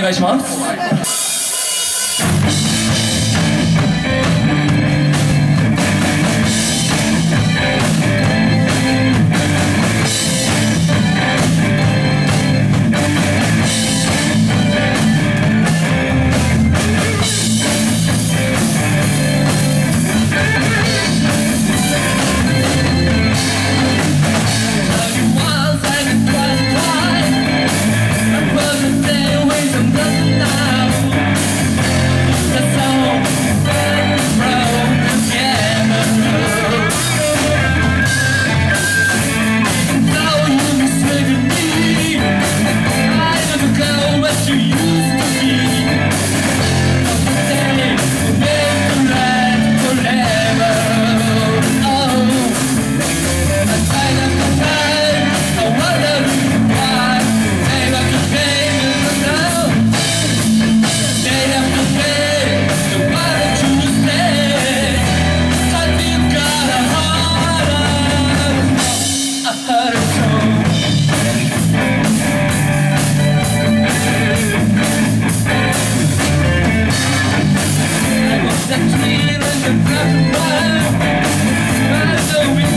お願いします。I don't we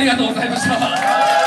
ありがとうございました。